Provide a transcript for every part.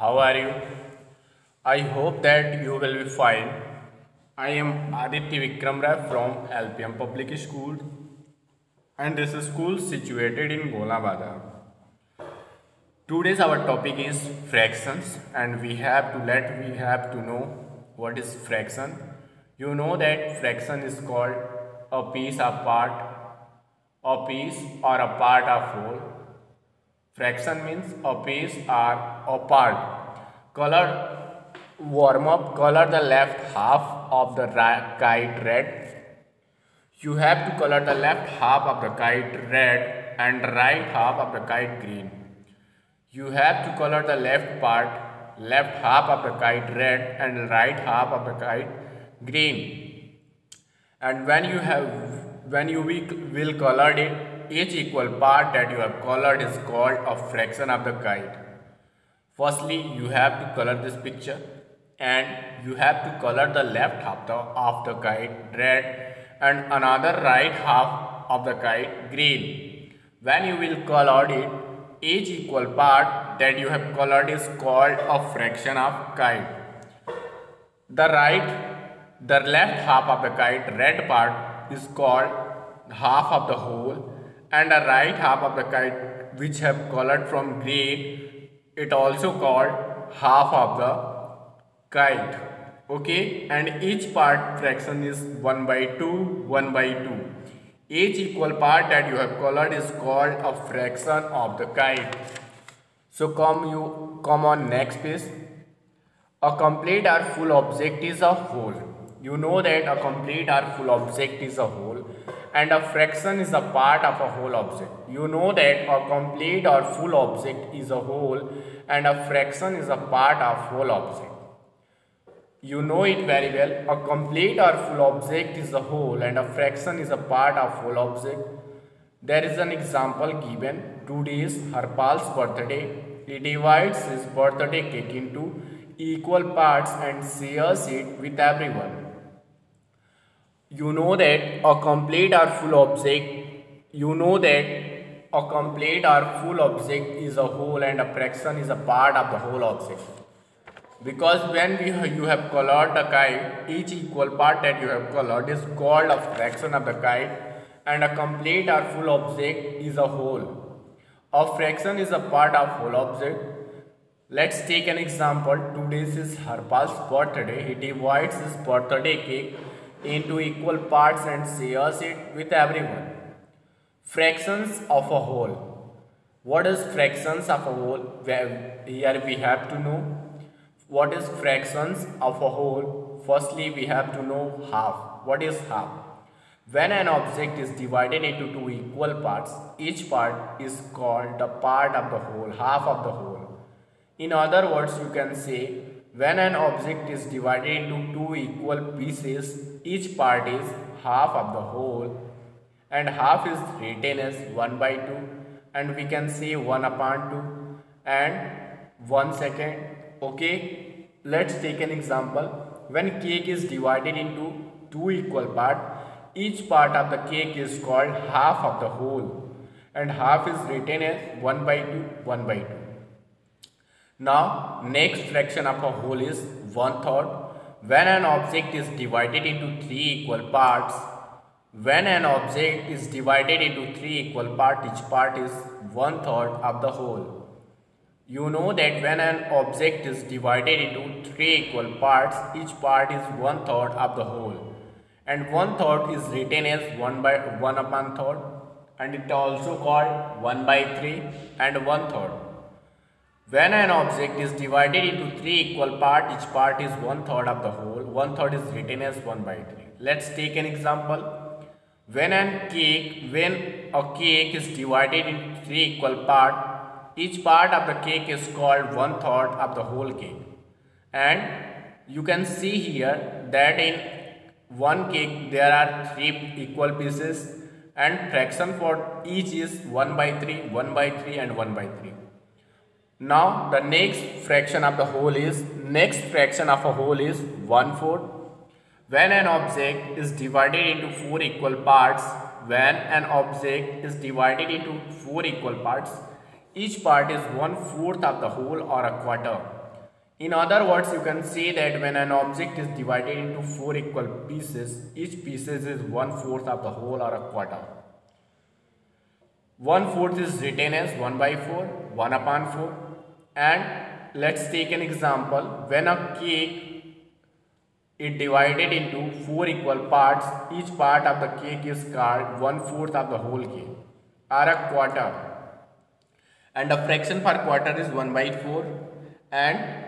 How are you? I hope that you will be fine. I am Aaditya Vikram Rai from LPM Public School and this is school situated in Golabada. Today's our topic is fractions and we have to let we have to know what is fraction. You know that fraction is called a piece of part, a piece or a part of whole. Fraction means a piece or a part. Color warm up color the left half of the kite red. You have to color the left half of the kite red and right half of the kite green. You have to color the left part left half of the kite red and right half of the kite green. And when you have when you will color it each equal part that you have colored is called a fraction of the kite firstly you have to color this picture and you have to color the left half of the kite red and another right half of the kite green. When you will color it, each equal part that you have colored is called a fraction of kite. The right, the left half of the kite red part is called half of the whole and a right half of the kite which have colored from gray it also called half of the kite. Okay? And each part fraction is 1 by 2 1 by 2 each equal part that you have colored is called a fraction of the kite. So come you come on next page a complete or full object is a whole. You know that a complete or full object is a whole and a fraction is a part of a whole object you know that a complete or full object is a whole and a fraction is a part of whole object you know it very well. A complete or full object is a whole and a fraction is a part of whole object. There is an example given. Today is Harpal's birthday. He divides his birthday cake into equal parts and shares it with everyone. You know that a complete or full object, you know that a complete or full object is a whole and a fraction is a part of the whole object. Because when we, you have colored the kite each equal part that you have colored is called a fraction of the kite and a complete or full object is a whole. A fraction is a part of whole object. Let's take an example. Today is Harpal's birthday he divides his birthday cake into equal parts and shares it with everyone fractions of a whole what is fractions of a whole here we have to know what is fractions of a whole? Firstly, we have to know half. What is half? When an object is divided into two equal parts, each part is called the part of the whole, half of the whole. In other words, you can say when an object is divided into two equal pieces, each part is half of the whole and half is written as 1 by 2 and we can say 1 upon 2 and 1 second okay let's take an example. When cake is divided into two equal parts, each part of the cake is called half of the whole and half is written as 1 by 2 1 by 2 now next fraction of a whole is one third when an object is divided into three equal parts when an object is divided into three equal parts each part is one third of the whole you know that when an object is divided into three equal parts, each part is one third of the whole. And one third is written as 1 by 1 upon third and it also called 1 by 3 and 1 third. When an object is divided into three equal parts, each part is one third of the whole. One third is written as 1 by 3. Let's take an example. When an cake, when a cake is divided into three equal parts, each part of the cake is called one third of the whole cake. And you can see here that in one cake there are three equal pieces and fraction for each is 1 by 3, 1 by 3 and 1 by 3. Now the next fraction of the whole is, next fraction of a whole is 1 fourth. When an object is divided into 4 equal parts, when an object is divided into 4 equal parts, each part is one fourth of the whole or a quarter. In other words, you can say that when an object is divided into four equal pieces, each pieces is one fourth of the whole or a quarter. One fourth is written as 1 by 4, 1 upon 4. And let's take an example. When a cake is divided into four equal parts, each part of the cake is called one fourth of the whole cake or a quarter. And the fraction per quarter is 1 by 4 and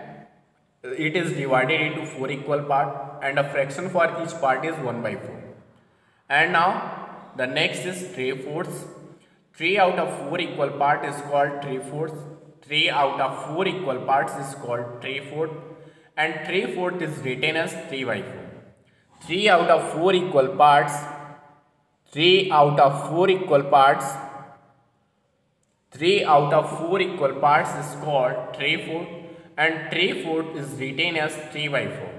it is divided into four equal part and a fraction for each part is 1 by 4 and now the next is 3 fourths 3 out of 4 equal part is called 3 fourths 3 out of 4 equal parts is called 3 fourth and 3 fourth is written as 3 by 4 3 out of 4 equal parts 3 out of 4 equal parts 3 out of 4 equal parts is called 3 fourth and 3 fourth is written as 3 by 4.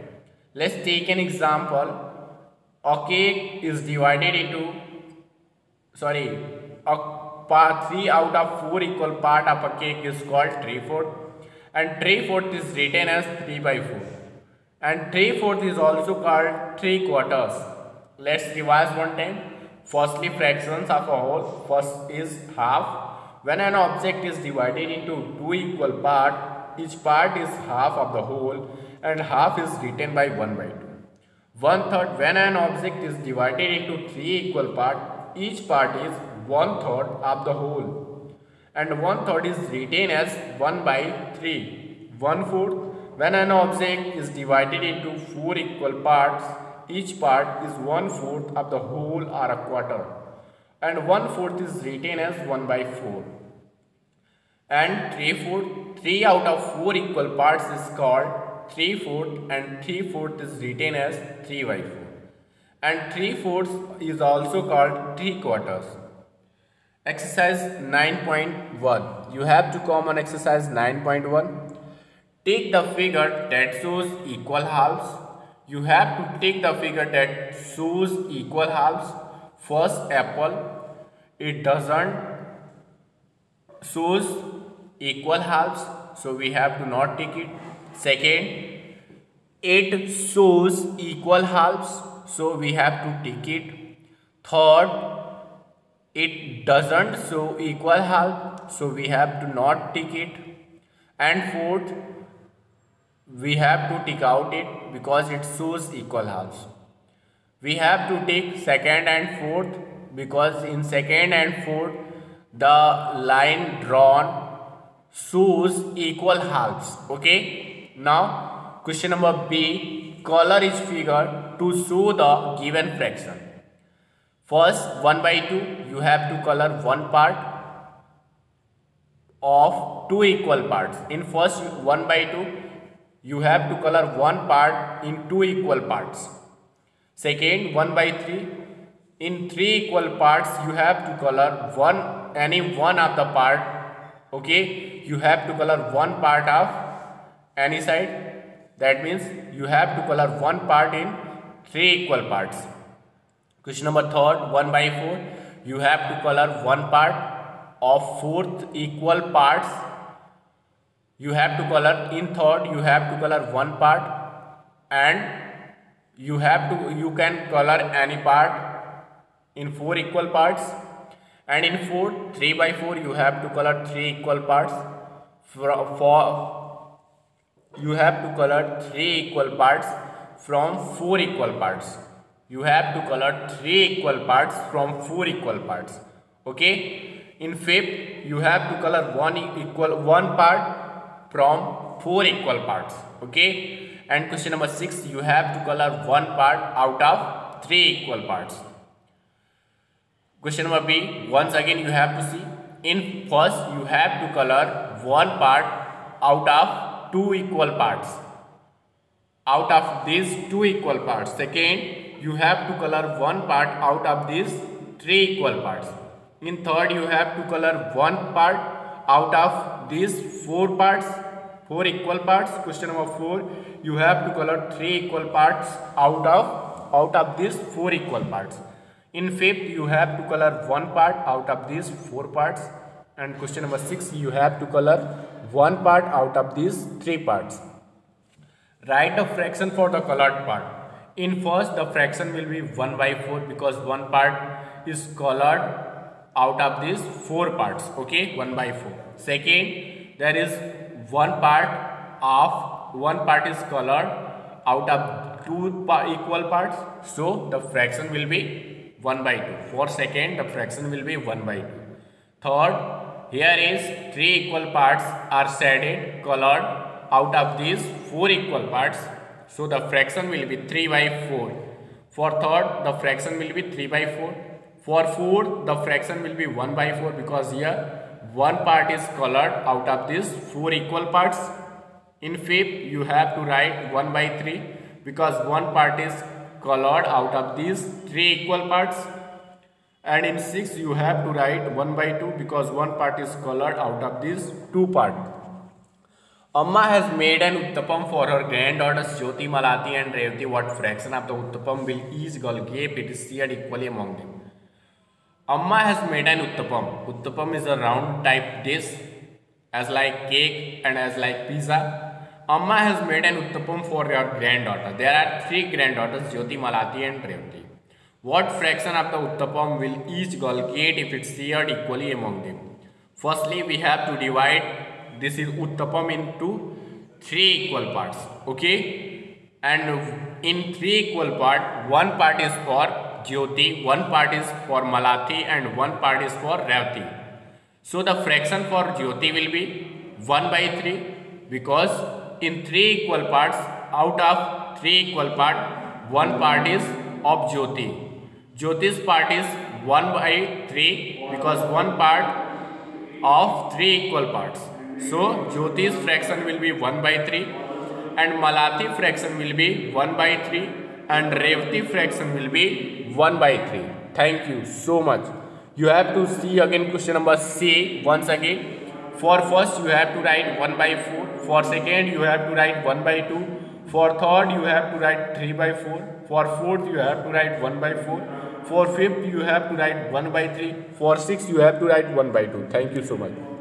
Let's take an example. A cake is divided into, sorry, a part 3 out of 4 equal part of a cake is called 3 fourth and 3 fourth is written as 3 by 4 and 3 fourth is also called 3 quarters. Let's revise one time. Firstly, fractions of a whole. First is half. When an object is divided into two equal parts, each part is half of the whole and half is written by 1 by 2. One third, when an object is divided into three equal parts, each part is one third of the whole and one third is written as 1 by 3. One fourth, when an object is divided into four equal parts, each part is one fourth of the whole or a quarter and one fourth is written as 1 by 4 and 3 fourth 3 out of 4 equal parts is called 3 fourth and 3 fourth is written as 3 by 4 and 3 fourths is also called 3 quarters. Exercise 9.1 You have to come on exercise 9.1 Take the figure that shows equal halves. You have to take the figure that shows equal halves. First apple, it doesn't shows equal halves so we have to not take it. Second it shows equal halves so we have to take it. Third it doesn't show equal half. So we have to not take it. And fourth we have to take out it because it shows equal halves. We have to take second and fourth because in second and fourth the line drawn shows equal halves. Okay? Now question number b color is figure to show the given fraction first 1 by 2 you have to color one part of two equal parts. In first 1 by 2 you have to color one part in two equal parts. Second 1 by 3 in three equal parts you have to color one any one of the part okay? You have to color one part of any side. That means you have to color one part in three equal parts question number third 1 by 4 you have to color one part of fourth equal parts. You have to color in third you have to color one part. And you have to you can color any part in four equal parts. And in 4 3 by 4 you have to color 3 equal parts. For, for you have to color 3 equal parts from 4 equal parts you have to color 3 equal parts from 4 equal parts okay in fifth you have to color one equal one part from 4 equal parts okay and question number 6 you have to color one part out of 3 equal parts Question number B, once again you have to see. In first, you have to color one part out of two equal parts. Out of these two equal parts. Second, you have to color one part out of these three equal parts. In third, you have to color one part out of these four parts, four equal parts. Question number four, you have to color three equal parts out of out of these four equal parts. In fifth, you have to color one part out of these four parts. And question number six, you have to color one part out of these three parts. Write a fraction for the colored part. In first, the fraction will be 1 by 4 because one part is colored out of these 4 parts. Okay, 1 by 4. Second, there is one part of, one part is colored out of two equal parts. So, the fraction will be 1 by 2. For second, the fraction will be 1 by 2. Third, here is 3 equal parts are shaded, colored out of these 4 equal parts. So the fraction will be 3 by 4. For third, the fraction will be 3 by 4. For fourth, the fraction will be 1 by 4 because here one part is colored out of these 4 equal parts. In fifth, you have to write 1 by 3 because one part is colored out of these 3 equal parts. And in 6, you have to write 1 by 2 because one part is colored out of these 2 parts. Amma has made an uttapam for her granddaughters Jyoti, Malati and Revati. What fraction of the uttapam will each girl give? It is shared equally among them. Amma has made an uttapam. Uttapam is a round type dish as like cake and as like pizza. Amma has made an uttapam for your granddaughter. There are three granddaughters Jyoti, Malati and Revati. What fraction of the uttapam will each girl get if it's shared equally among them? Firstly, we have to divide this is uttapam into three equal parts okay? And in three equal part one part is for jyoti one part is for malati and one part is for revati so the fraction for jyoti will be 1 by 3 because in three equal parts out of three equal part one part is of jyoti. Jyoti's part is 1 by 3 because one part of three equal parts so Jyoti's fraction will be 1 by 3 and Malati fraction will be 1 by 3 and Revati fraction will be 1 by 3. Thank you so much. You have to see again question number C once again. For first you have to write 1 by 4. For second you have to write 1 by 2. For third you have to write 3 by 4. For fourth you have to write 1 by 4. For fifth you have to write 1 by 3. For sixth you have to write 1 by 2. Thank you so much.